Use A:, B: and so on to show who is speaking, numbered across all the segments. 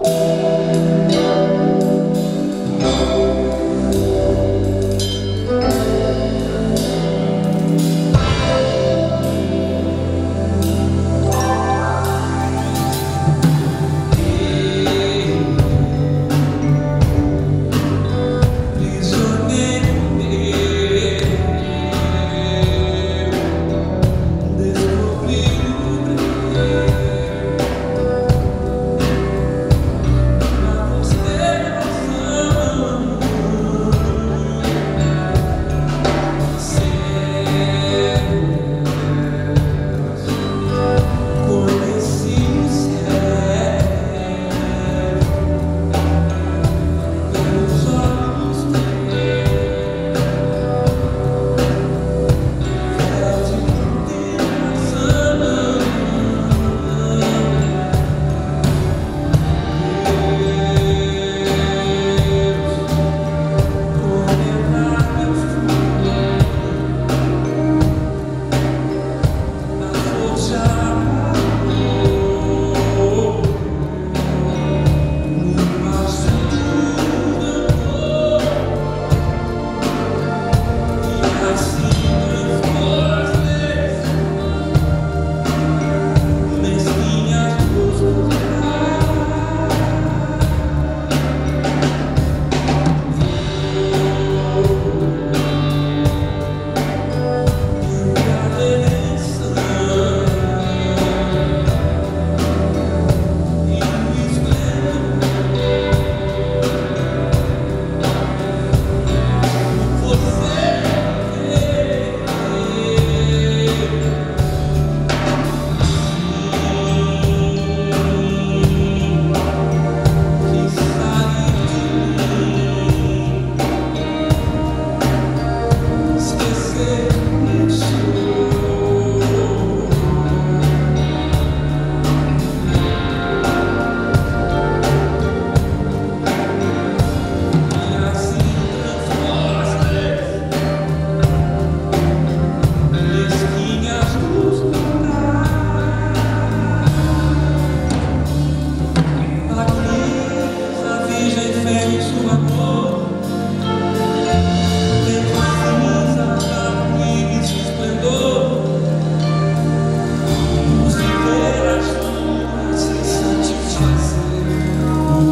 A: Música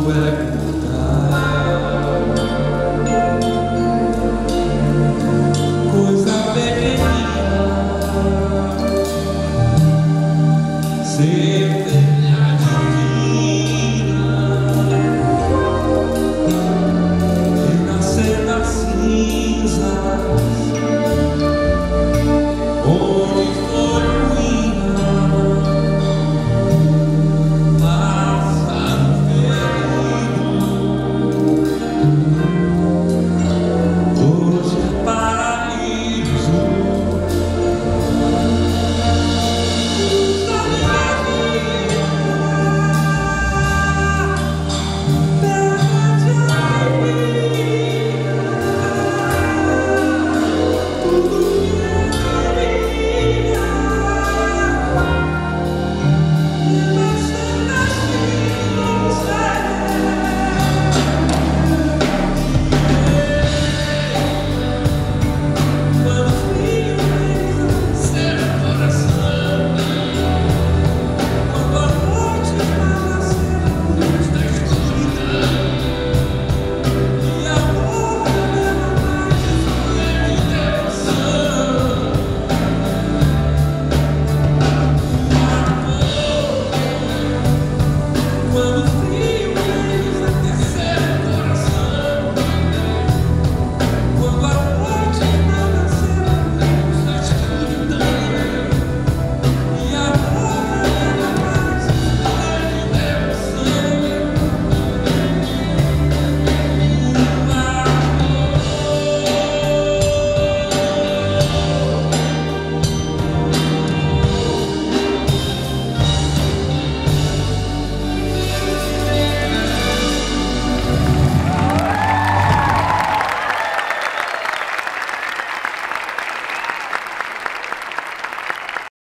A: back